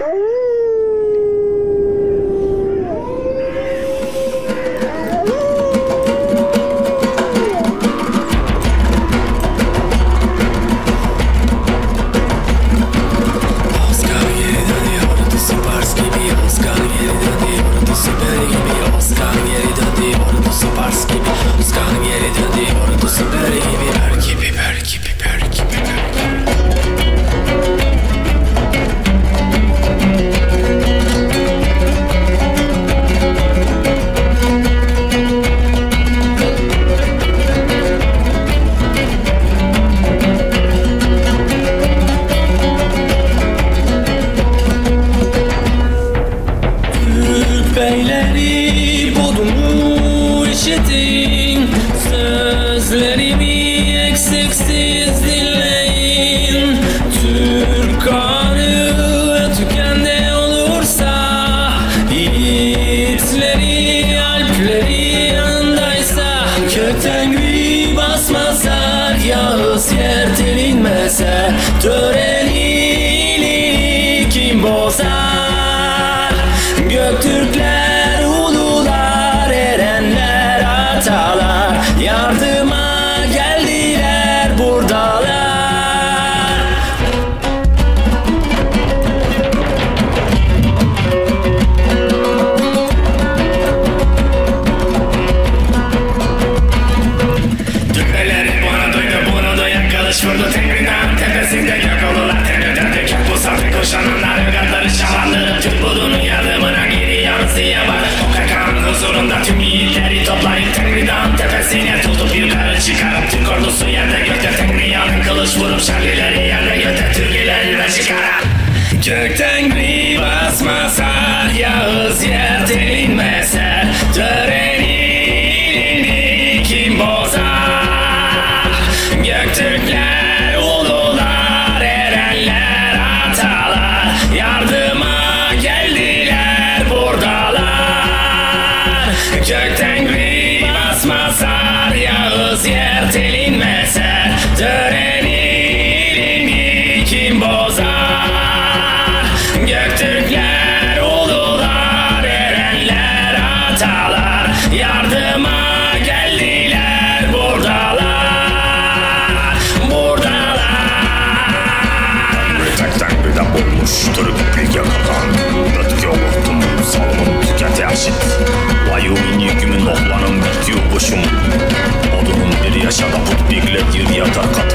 Ooh. de Boşananlar ve kartları şahlandırıp tüm budunun yardımına geri yansıya var. Okakan huzurunda tüm yiğitleri toplayıp Tengri'dan tepesine tutup yukarı çıkarıp Türk ordusu yerde gökte Tengri'yanın kılıç vurup Şerlileri yerde gökte Türkilerine çıkaran. Gök Tengri basmasa Yağız yer. eşit Wyoming yükümün oklanın bitiyor kuşum. Odunun bir yaşa da put bekler yıl yatar